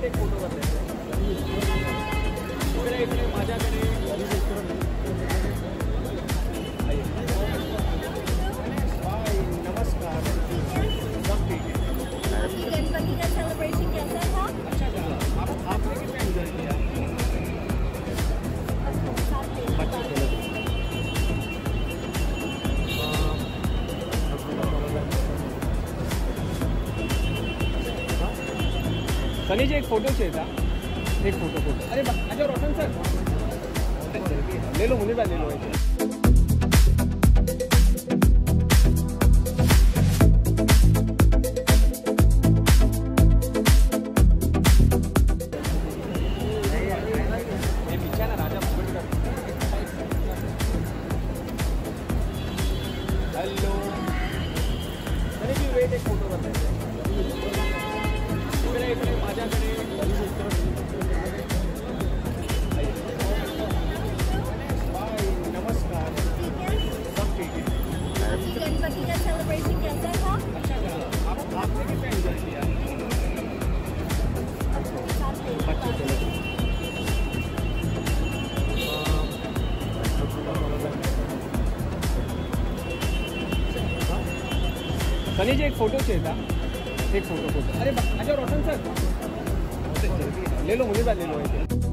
で行動がですね सनीजी एक फ़ोटो चाहिए था। एक फ़ोटो फ़ोटो अरे जाओ रोशन सर। ले लो मुझे ले लो हेलो अरे मी वेट एक फ़ोटो इकडे आपने कितना एंजॉय किया बच्चों को सनी जी एक फ़ोटो चाहिए था। एक फ़ोटो फ़ोटो अरे जाओ रोशन सर। ले लो मुझे ले लो। एक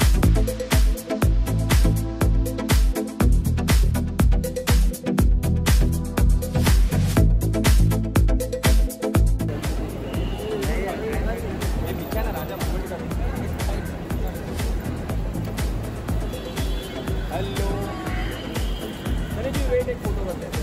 हेलो मैंने जी वेट एक फ़ोटो बनवायचा